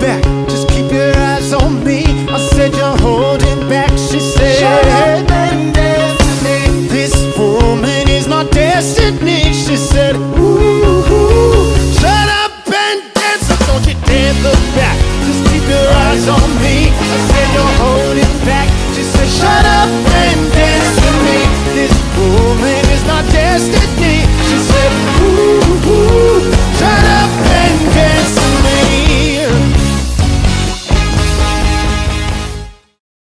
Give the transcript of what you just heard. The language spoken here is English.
back, just keep your eyes on me. I said you're holding back. She said, Shut up and dance with me. This woman is my destiny. She said, Ooh, ooh. shut up and dance. I told you dance look back, just keep your eyes on me. I said you're holding back. She said, Shut up and dance with me. This woman is my destiny.